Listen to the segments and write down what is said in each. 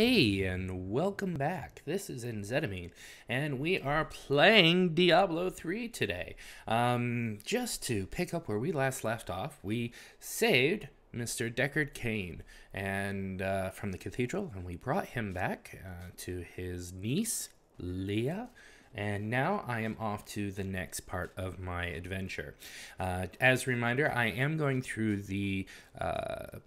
Hey, and welcome back. This is NZedamine, and we are playing Diablo 3 today. Um, just to pick up where we last left off, we saved Mr. Deckard Cain and uh, from the cathedral, and we brought him back uh, to his niece, Leah. And now I am off to the next part of my adventure. Uh, as a reminder, I am going through the uh,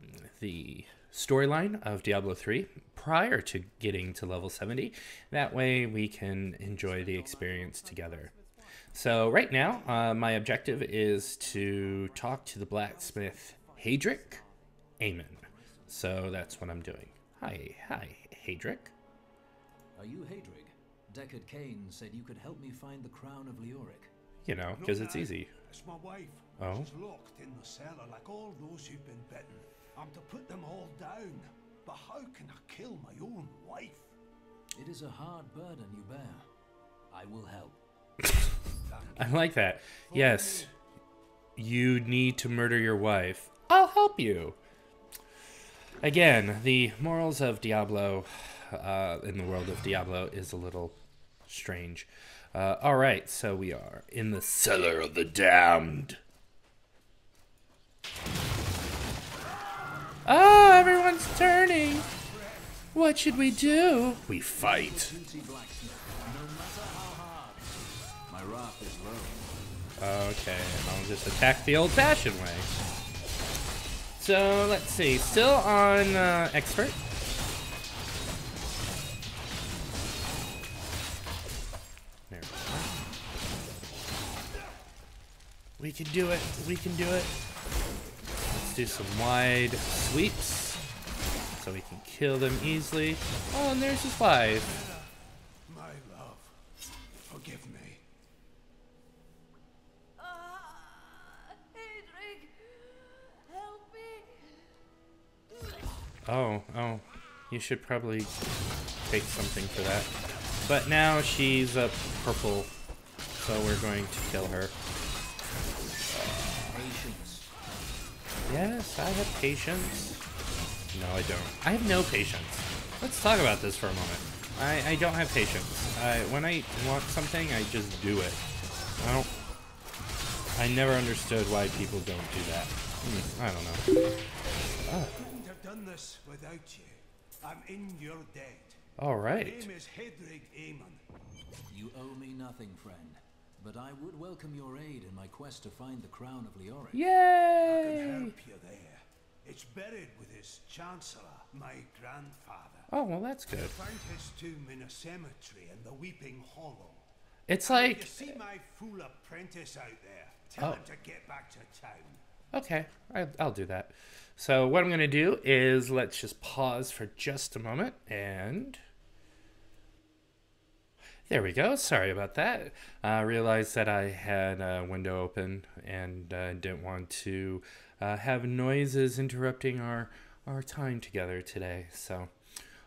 the storyline of Diablo 3 prior to getting to level 70. That way we can enjoy the experience together. So right now, uh, my objective is to talk to the blacksmith Haedrig Eamon. So that's what I'm doing. Hi, hi, Haedrig. Are you Haedric? Deckard Cain said you could help me find the crown of Leoric. You know, because it's easy. It's my wife. Oh? She's locked in the cellar like all those who've been bitten. I'm to put them all down. But how can I kill my own wife? It is a hard burden you bear. I will help. I like that. Yes, you need to murder your wife. I'll help you. Again, the morals of Diablo uh, in the world of Diablo is a little strange. Uh, all right, so we are in the cellar of the damned. Ah, everyone's turning. What should we do? We fight. Okay, I'll just attack the old-fashioned way. So let's see, still on uh, expert. There we go. We can do it. We can do it. Let's do some wide sweeps so we can kill them easily. Oh, and there's his wife. My love, forgive me. Ah, Haedrig, help me. Oh, oh. You should probably take something for that. But now she's a purple, so we're going to kill her. Yes, I have patience. No, I don't. I have no patience. Let's talk about this for a moment. I, I don't have patience. I, when I want something, I just do it. I don't... I never understood why people don't do that. Hmm, I don't know. i Couldn't have done this without you. I'm in your debt. All My name is Haedrig Eamon. You owe me nothing, friend. But I would welcome your aid in my quest to find the crown of Leoric. I can help you there. It's buried with his chancellor, my grandfather. Oh, well, that's good. Find his tomb in a cemetery in the Weeping Hollow. It's And like you see my fool apprentice out there, tell Oh. him to get back to town. Okay, I, I'll do that. So what I'm going to do is let's just pause for just a moment and there we go. Sorry about that. I realized that I had a window open and uh, didn't want to uh, have noises interrupting our our time together today. So,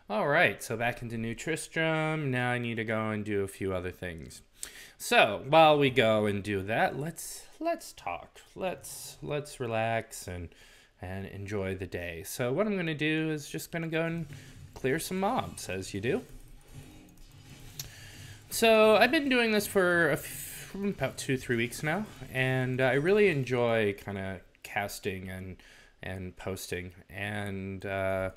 all right. So back into New Tristram. Now I need to go and do a few other things. So while we go and do that, let's let's talk. Let's let's relax and and enjoy the day. So what I'm gonna do is just gonna go and clear some mobs, as you do. So I've been doing this for about two three weeks now, and I really enjoy kind of casting and and posting and uh,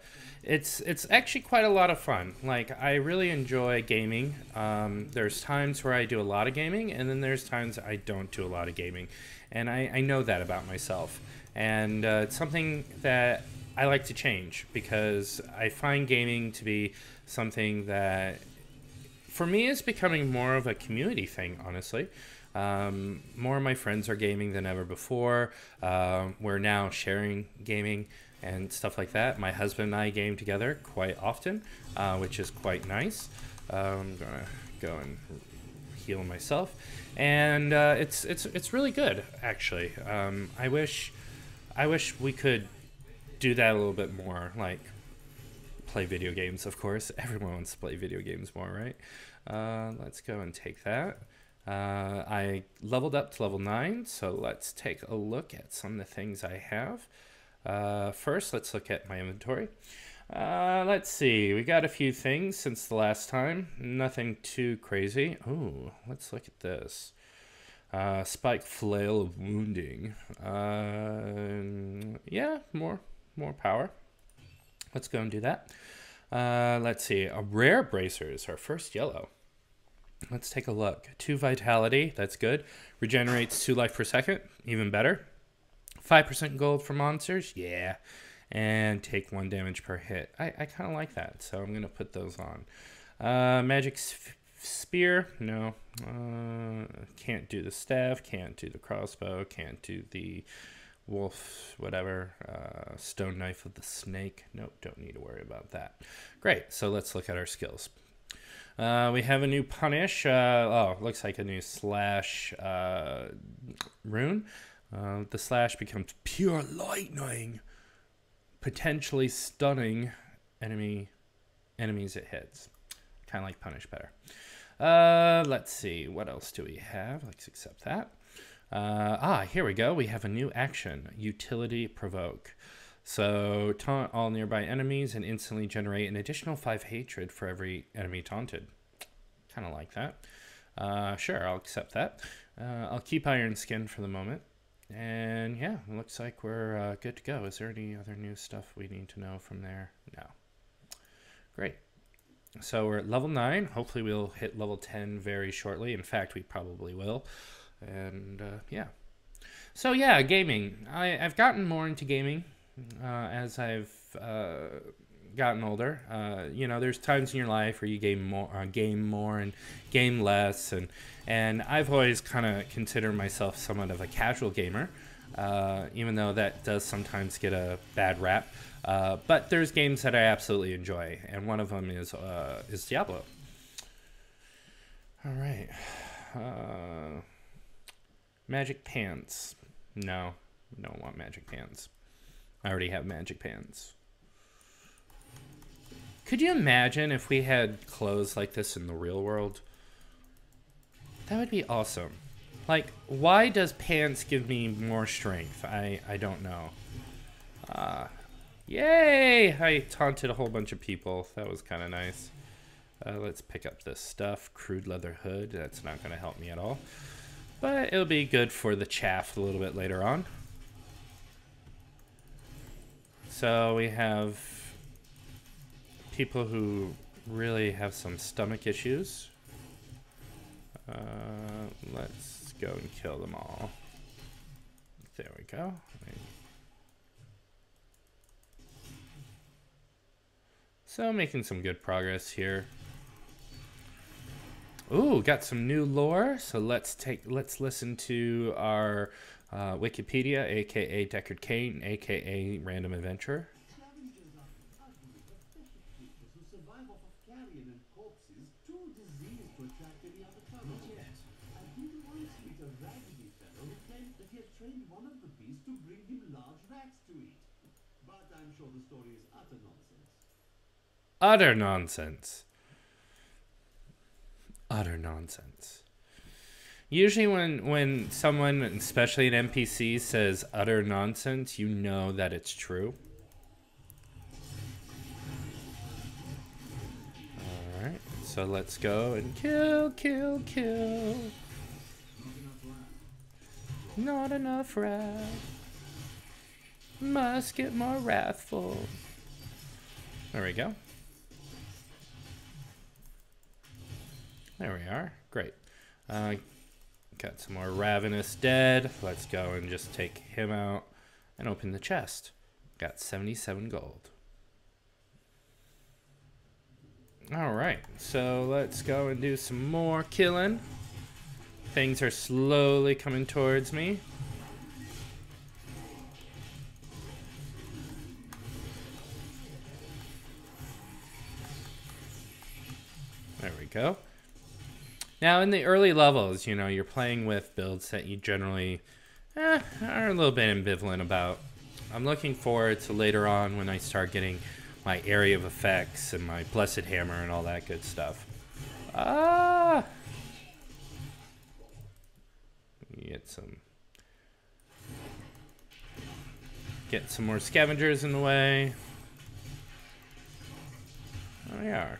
it's it's actually quite a lot of fun. Like i really enjoy gaming. Um, there's times where i do a lot of gaming and then there's times i don't do a lot of gaming and i, I know that about myself. And uh, it's something that i like to change because i find gaming to be something that for me it's becoming more of a community thing honestly. Um, more of my friends are gaming than ever before. Um, we're now sharing gaming and stuff like that. My husband and i game together quite often uh, which is quite nice. Uh, i'm gonna go and heal myself. And uh, it's it's it's really good actually. Um, i wish i wish we could do that a little bit more like play video games, of course. Everyone wants to play video games more, right? Uh, let's go and take that. Uh, I leveled up to level 9, so let's take a look at some of the things I have. Uh, first, let's look at my inventory. Uh, let's see. We got a few things since the last time. Nothing too crazy. Oh, let's look at this. Uh, spike flail of wounding. Uh, yeah, more more power. Let's go and do that. Uh, let's see. A rare bracers, our first yellow. Let's take a look. Two vitality, that's good. Regenerates two life per second, even better. 5% gold for monsters, yeah. And take one damage per hit. I, I kind of like that, so I'm going to put those on. Uh, magic spear, no. Uh, can't do the staff, can't do the crossbow, can't do the wolf, whatever. Uh, stone knife of the snake. Nope, don't need to worry about that. Great, so let's look at our skills. Uh, we have a new punish. Uh, oh, looks like a new slash uh, rune. Uh, the slash becomes pure lightning, potentially stunning enemy enemies it hits. Kind of like punish better. Uh, let's see. What else do we have? Let's accept that. Uh, ah, here we go. We have a new action, utility provoke. So taunt all nearby enemies and instantly generate an additional five hatred for every enemy taunted. Kind of like that. Uh, sure, I'll accept that. Uh, I'll keep Iron Skin for the moment. And yeah, looks like we're uh, good to go. Is there any other new stuff we need to know from there? No. Great. So we're at level 9. Hopefully we'll hit level 10 very shortly. In fact, we probably will. And uh, yeah. So yeah, gaming. I, I've gotten more into gaming uh, as I've uh, gotten older. Uh, you know, there's times in your life where you game more, uh, game more, and game less, and and I've always kind of considered myself somewhat of a casual gamer, uh, even though that does sometimes get a bad rap. Uh, but there's games that I absolutely enjoy, and one of them is uh, is Diablo. All right, uh, magic pants. No, don't want magic pants. I already have magic pants. Could you imagine if we had clothes like this in the real world? That would be awesome. Like, why does pants give me more strength? I, I don't know. Uh, yay! I taunted a whole bunch of people. That was kind of nice. Uh, let's pick up this stuff. Crude leather hood. That's not going to help me at all. But it'll be good for the chaff a little bit later on. So we have people who really have some stomach issues. Uh, let's go and kill them all. There we go. So making some good progress here. Ooh, got some new lore. So let's take let's listen to our uh, Wikipedia, aka Deckard Cain, aka Random Adventure. Utter nonsense. Utter nonsense. Usually, when when someone, especially an NPC, says utter nonsense, you know that it's true. All right, so let's go and kill, kill, kill. Not enough wrath. Must get more wrathful. There we go. There we are. Great. Uh, Got some more Ravenous Dead. Let's go and just take him out and open the chest. Got 77 gold. Alright, so let's go and do some more killing. Things are slowly coming towards me. There we go. Now, in the early levels, you know, you're playing with builds that you generally eh, are a little bit ambivalent about. I'm looking forward to later on when I start getting my area of effects and my blessed hammer and all that good stuff. Ah! Get some... Get some more scavengers in the way. There we are.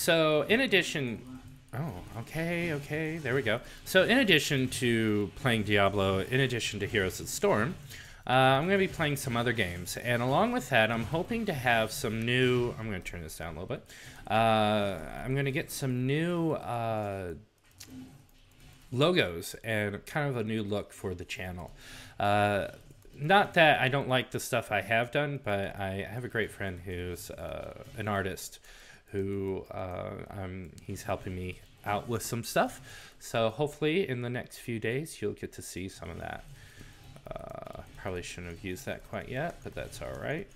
So, in addition, oh, okay, okay, there we go. So, in addition to playing Diablo, in addition to Heroes of the Storm, uh, I'm going to be playing some other games. And along with that, I'm hoping to have some new. I'm going to turn this down a little bit. Uh, I'm going to get some new uh, logos and kind of a new look for the channel. Uh, not that I don't like the stuff I have done, but I have a great friend who's uh, an artist who uh, um, he's helping me out with some stuff. So hopefully in the next few days you'll get to see some of that. Uh, probably shouldn't have used that quite yet, but that's all right.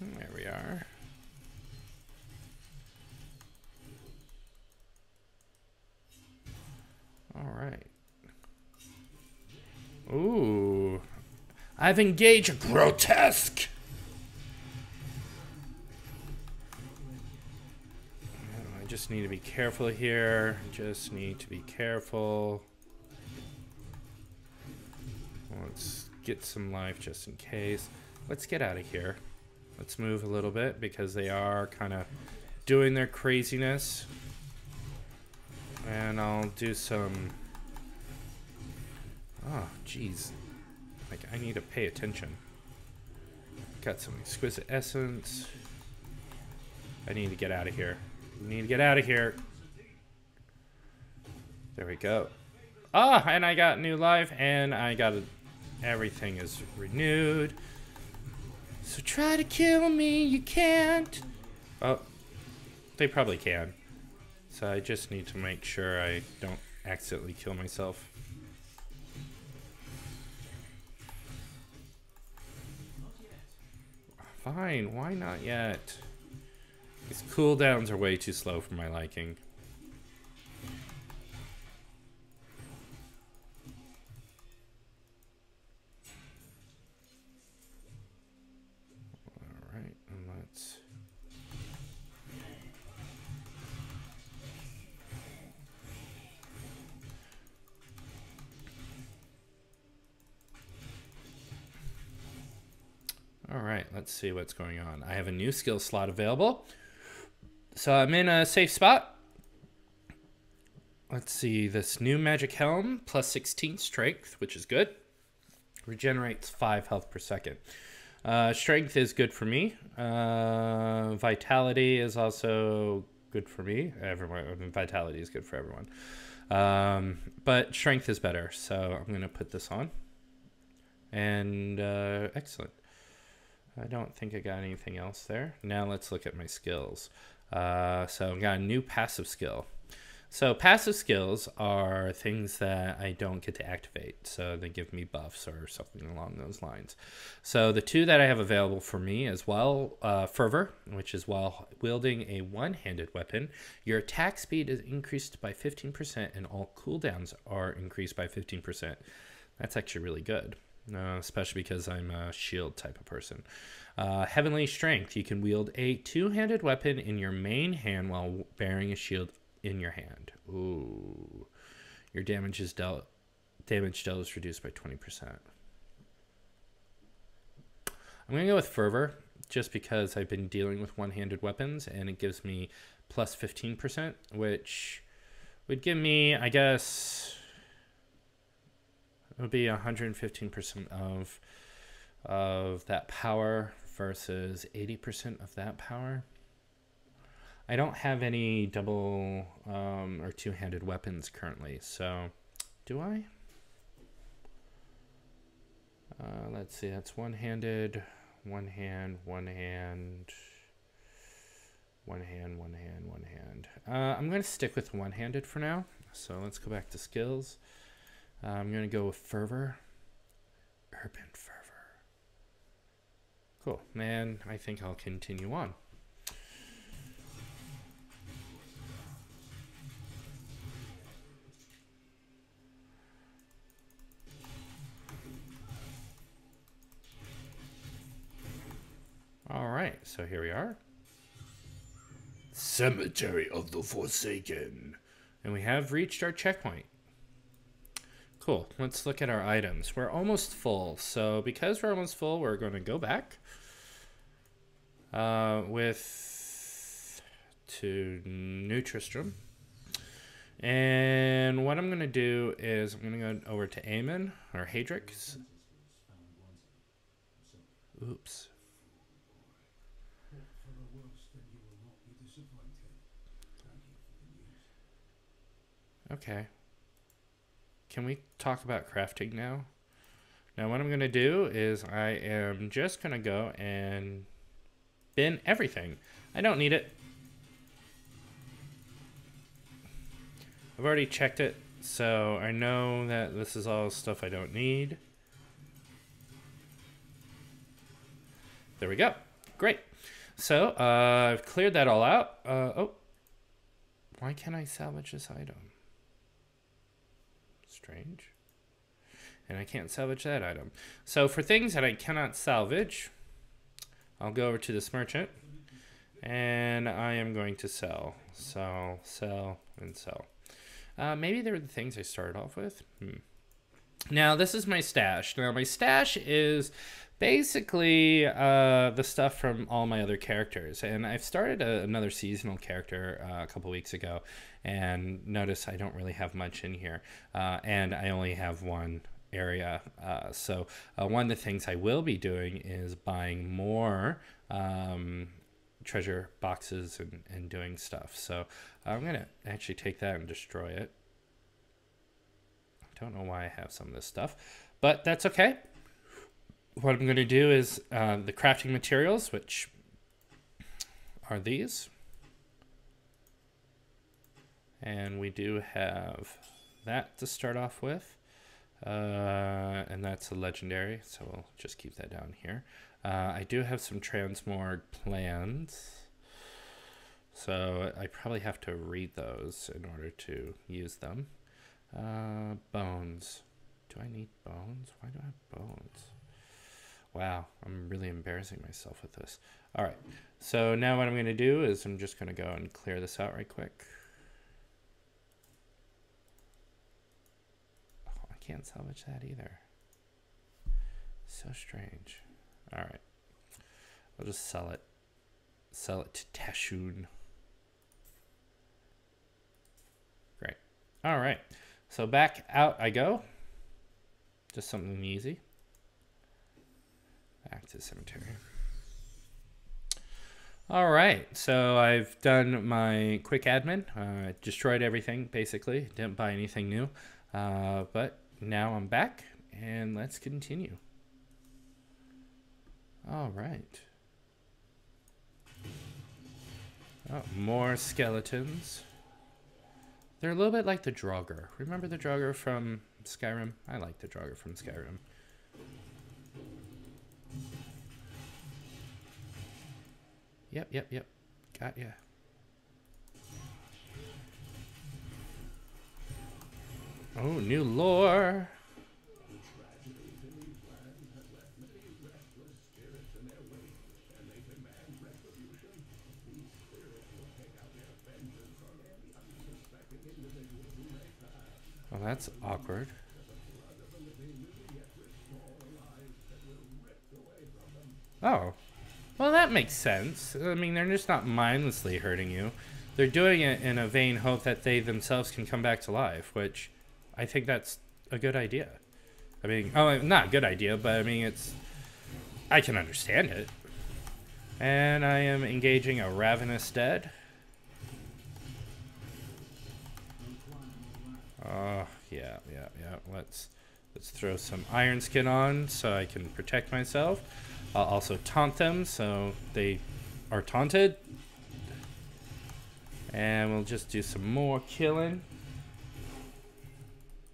There we are. All right. Ooh. I've engaged a grotesque. I just need to be careful here. Just need to be careful. Let's get some life just in case. Let's get out of here. Let's move a little bit because they are kind of doing their craziness. And I'll do some... Oh, jeez. Like, I need to pay attention. Got some exquisite essence. I need to get out of here. We Need to get out of here. There we go. Ah, and I got new life, and I got a, everything is renewed. So try to kill me, you can't. Oh, they probably can. So I just need to make sure I don't accidentally kill myself. Fine, why not yet? These cooldowns are way too slow for my liking. Let's see what's going on. I have a new skill slot available. So I'm in a safe spot. Let's see, this new magic helm, plus 16 strength, which is good. Regenerates 5 health per second. Uh, strength is good for me. Uh, vitality is also good for me. Everyone, vitality is good for everyone. Um, but strength is better, so I'm going to put this on. And uh, excellent. I don't think I got anything else there. Now let's look at my skills. Uh, so I've got a new passive skill. So passive skills are things that I don't get to activate. So they give me buffs or something along those lines. So the two that I have available for me as well, uh, Fervor, which is while wielding a one-handed weapon, your attack speed is increased by 15% and all cooldowns are increased by 15%. That's actually really good. Uh, especially because I'm a shield type of person. Uh, Heavenly Strength. You can wield a two-handed weapon in your main hand while bearing a shield in your hand. Ooh. Your damage is dealt damage dealt is reduced by 20%. I'm going to go with Fervor just because I've been dealing with one-handed weapons and it gives me plus 15%, which would give me, I guess, it would be 115% of of that power versus 80% of that power. I don't have any double um, or two-handed weapons currently, so do I? Uh, let's see, that's one-handed, one hand, one hand, one hand, one hand, one hand. Uh, I'm going to stick with one-handed for now, so let's go back to skills. I'm going to go with Fervor. Urban Fervor. Cool. And I think I'll continue on. All right, so here we are. Cemetery of the Forsaken. And we have reached our checkpoint. Cool. Let's look at our items. We're almost full. So because we're almost full, we're going to go back uh, with to New Tristram. And what I'm going to do is I'm going to go over to Eamon or Hadrix. Oops. Okay. Can we talk about crafting now? Now what I'm going to do is I am just going to go and bin everything. I don't need it. I've already checked it, so I know that this is all stuff I don't need. There we go. Great. So, uh, I've cleared that all out. Uh, oh. Why can't I salvage this item? Strange. And I can't salvage that item. So for things that I cannot salvage, I'll go over to this merchant. And I am going to sell. Sell, sell, and sell. Uh, maybe they were the things I started off with. Hmm. Now, this is my stash. Now, my stash is basically uh, the stuff from all my other characters. And I've started a, another seasonal character uh, a couple weeks ago, and notice I don't really have much in here. Uh, and I only have one area. Uh, so, uh, one of the things I will be doing is buying more. Um, treasure boxes and, and doing stuff so I'm gonna actually take that and destroy it I don't know why I have some of this stuff but that's okay what I'm going to do is uh, the crafting materials, which are these. And we do have that to start off with. Uh, and that's a legendary, so we'll just keep that down here. Uh, I do have some transmog plans. So I probably have to read those in order to use them. Uh, bones. Do I need bones? Why do I have bones? Wow, I'm really embarrassing myself with this. All right, so now what I'm going to do is I'm just going to go and clear this out right quick. Oh, I can't salvage that either. So strange. All right, I'll just sell it. Sell it to Tashun. Great. All right, so back out I go. Just something easy. Back to the cemetery. All right, so I've done my quick admin. Uh, destroyed everything, basically. Didn't buy anything new. Uh, but now I'm back, and let's continue. All right. Oh, more skeletons. They're a little bit like the Draugr. Remember the Draugr from Skyrim? I like the Draugr from Skyrim. Yep, yep, yep. Got ya. Oh, new lore. Well, that's awkward. Oh. Well, that makes sense. I mean, they're just not mindlessly hurting you. They're doing it in a vain hope that they themselves can come back to life, which I think that's a good idea. I mean, oh, not a good idea, but I mean, it's. I can understand it. And I am engaging a Ravenous Dead. Oh, yeah, yeah, yeah. Let's let's throw some Iron Skin on so I can protect myself. I'll also taunt them so they are taunted. And we'll just do some more killing.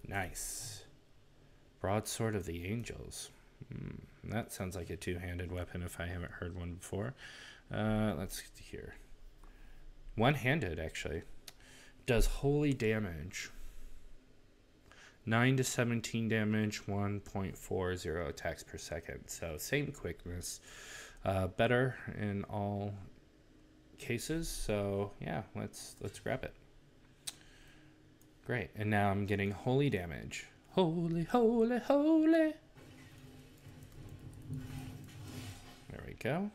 Nice. Broadsword of the Angels. Hmm, that sounds like a two-handed weapon if I haven't heard one before. Uh, let's see here. One-handed, actually. Does holy damage. 9 to 17 damage, 1.40 attacks per second. So same quickness, uh, better in all cases. So yeah, let's let's grab it. Great, and now I'm getting holy damage. Holy, holy, holy. There we go.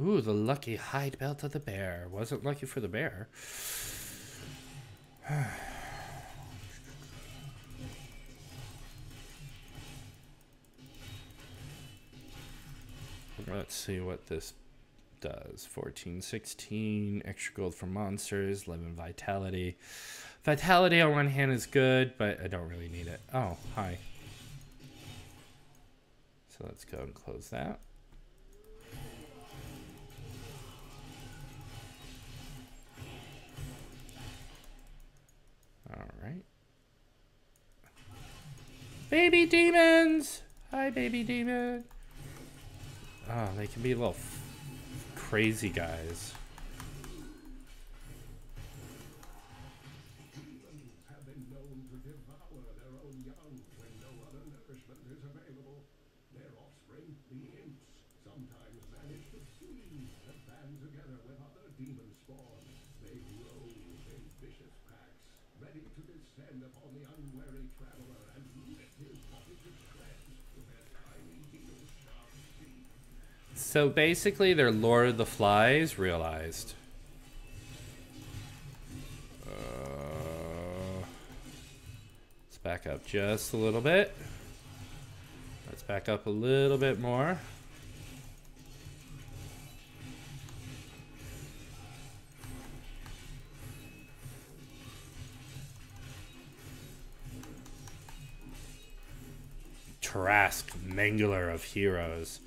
Ooh, the lucky hide belt of the bear. Wasn't lucky for the bear. Let's see what this does. 14, 16, extra gold for monsters, 11 vitality. Vitality on one hand is good, but I don't really need it. Oh, hi. So let's go and close that. Baby demons! Hi, baby demon. Oh, they can be a little crazy guys. upon the unwary traveler So basically, they're Lord of the Flies realized. Uh, let's back up just a little bit. Let's back up a little bit more. Trask, Mangler of Heroes.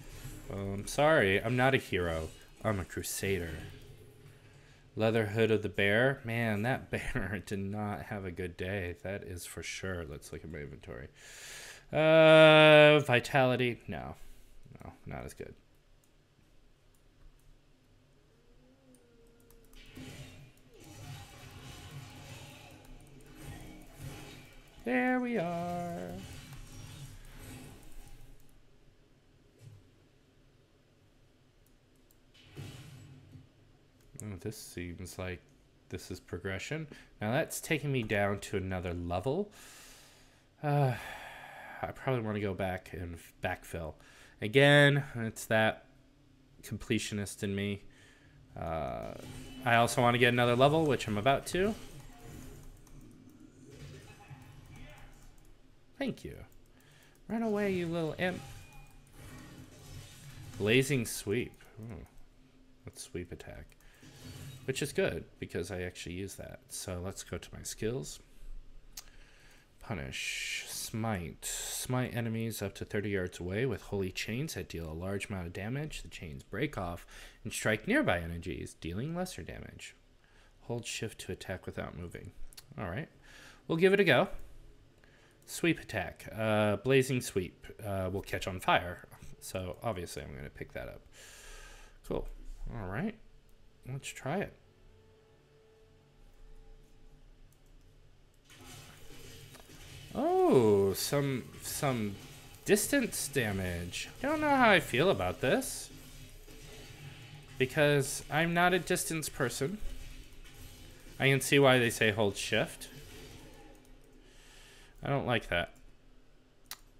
I'm sorry, I'm not a hero. I'm a crusader. Leather hood of the bear. Man, that bear did not have a good day. That is for sure. Let's look at my inventory. Uh, vitality. No, no, not as good. There we are. This seems like this is progression. Now that's taking me down to another level. Uh, I probably want to go back and backfill. Again, it's that completionist in me. Uh, I also want to get another level, which I'm about to. Thank you. Run away, you little imp. Blazing sweep. Ooh. That's sweep attack which is good because I actually use that. So let's go to my skills. Punish, smite, smite enemies up to 30 yards away with holy chains that deal a large amount of damage. The chains break off and strike nearby enemies, dealing lesser damage. Hold shift to attack without moving. All right, we'll give it a go. Sweep attack, uh, blazing sweep uh, will catch on fire. So obviously, I'm going to pick that up. Cool. All right. Let's try it. Oh, some some distance damage. I don't know how I feel about this. Because I'm not a distance person. I can see why they say hold shift. I don't like that.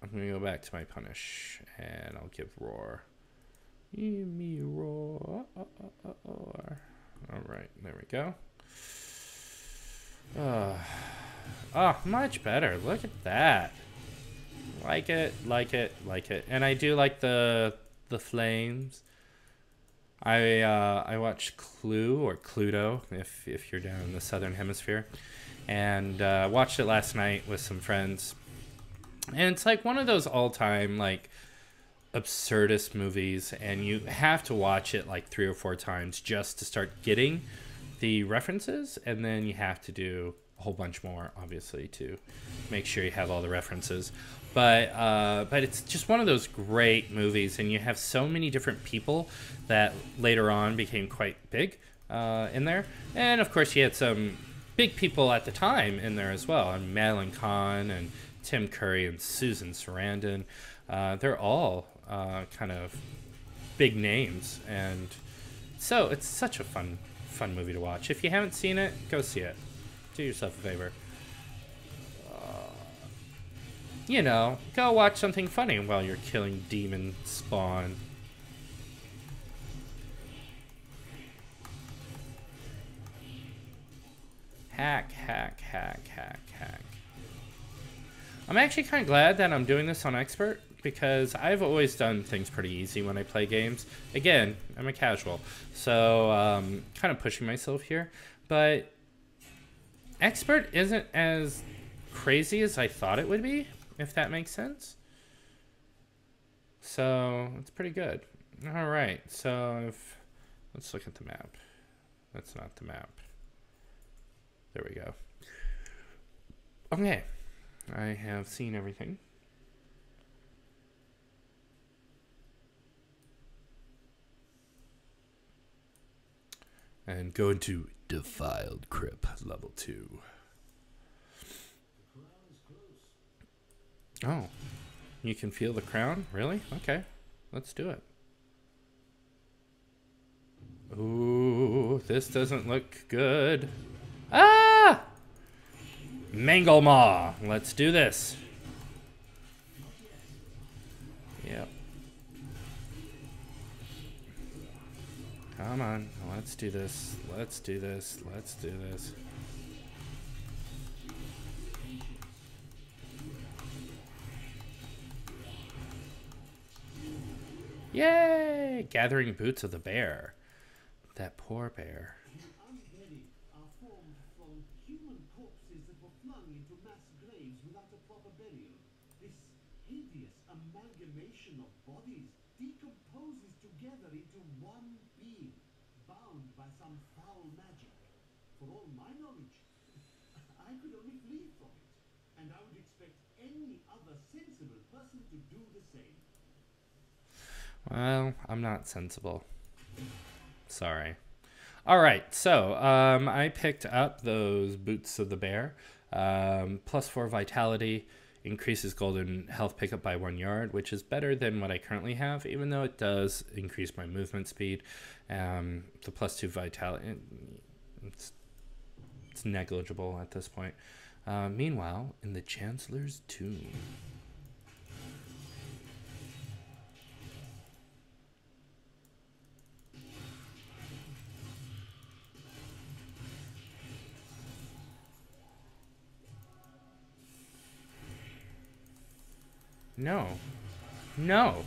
I'm gonna go back to my punish and I'll give roar. Give me roar. All right, there we go. Uh, oh, much better. Look at that. Like it, like it, like it. And I do like the the flames. I uh, I watched Clue or Cluedo if if you're down in the southern hemisphere, and uh, watched it last night with some friends. And it's like one of those all time like absurdist movies and you have to watch it like three or four times just to start getting the references and then you have to do a whole bunch more obviously to make sure you have all the references. But uh, but it's just one of those great movies and you have so many different people that later on became quite big uh, in there. And of course you had some big people at the time in there as well. And Madeline Kahn and Tim Curry and Susan Sarandon. Uh, they're all uh, kind of big names, and so it's such a fun, fun movie to watch. If you haven't seen it, go see it. Do yourself a favor. Uh, you know, go watch something funny while you're killing demon spawn. Hack, hack, hack, hack, hack. I'm actually kind of glad that I'm doing this on expert because I've always done things pretty easy when I play games. Again, I'm a casual, so um, kind of pushing myself here. But expert isn't as crazy as I thought it would be, if that makes sense. So it's pretty good. All right, so if, let's look at the map. That's not the map. There we go. Okay, I have seen everything. And go into Defiled Crypt level 2. Oh, you can feel the crown? Really? Okay, let's do it. Ooh, this doesn't look good. Ah! Manglemaw. Let's do this. Yep. Come on. Let's do this. Let's do this. Let's do this. Yay! Gathering boots of the bear. That poor bear. unburied are formed from human corpses that were flung into mass graves without a proper burial. This hideous amalgamation of bodies decomposes together into one being, bound by some foul magic. For all my knowledge, I could only flee from it, and I would expect any other sensible person to do the same. Well, I'm not sensible. Sorry. All right, so um, I picked up those boots of the bear. Um, plus four vitality increases golden health pickup by one yard, which is better than what I currently have, even though it does increase my movement speed. Um, the plus two vitality, it's, it's negligible at this point. Uh, meanwhile, in the Chancellor's Tomb. No. No.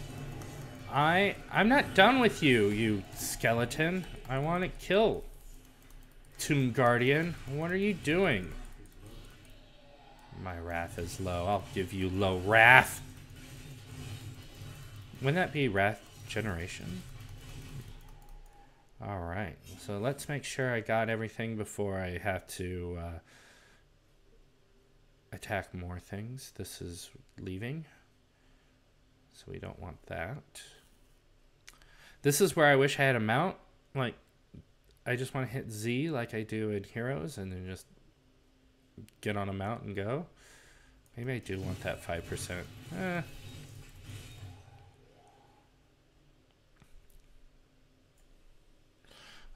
I I'm not done with you, you skeleton. I want to kill Tomb Guardian. What are you doing? My wrath is low. I'll give you low wrath. Wouldn't that be wrath generation? All right. So let's make sure I got everything before I have to uh, attack more things. This is leaving. So we don't want that. This is where I wish I had a mount. Like, I just want to hit Z like I do in Heroes and then just get on a mount and go. Maybe I do want that 5%. Eh.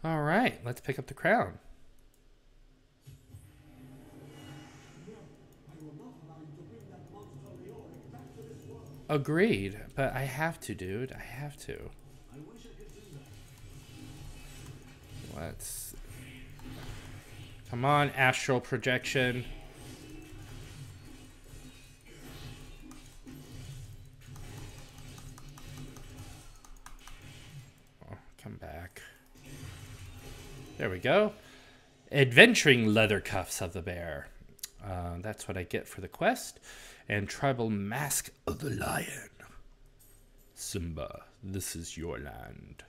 All right, let's pick up the crown. Agreed, but I have to, dude. I have to. Let's. Come on, astral projection. There we go. Adventuring leather cuffs of the bear. Uh, that's what I get for the quest. And tribal mask of the lion. Simba, this is your land.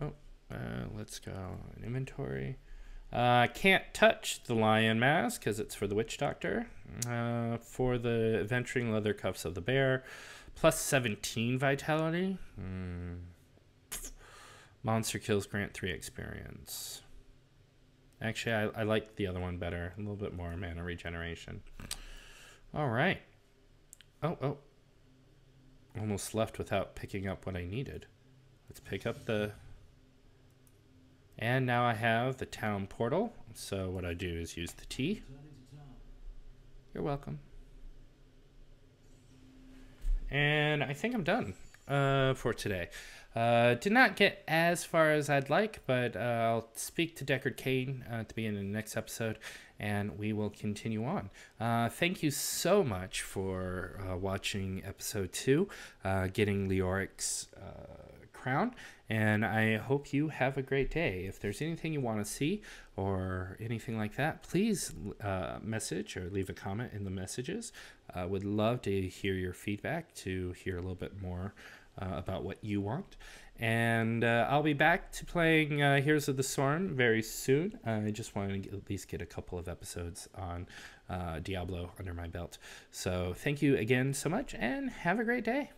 Oh, uh, let's go in inventory. Uh, can't touch the lion mask because it's for the witch doctor. Uh, for the adventuring leather cuffs of the bear, plus 17 vitality. Hmm. Monster kills grant 3 experience. Actually, I, I like the other one better. A little bit more mana regeneration. All right. Oh, oh. Almost left without picking up what I needed. Let's pick up the. And now I have the town portal. So what I do is use the T. You're welcome. And I think I'm done uh, for today. Uh, did not get as far as I'd like, but uh, I'll speak to Deckard Cain uh, at the beginning of the next episode, and we will continue on. Uh, thank you so much for uh, watching episode two, uh, getting Leoric's crown, and I hope you have a great day. If there's anything you want to see or anything like that, please message or leave a comment in the messages. I would love to hear your feedback to hear a little bit more uh, about what you want. And uh, I'll be back to playing uh, Heroes of the Storm very soon. I just wanted to at least get a couple of episodes on uh, Diablo under my belt. So thank you again so much and have a great day.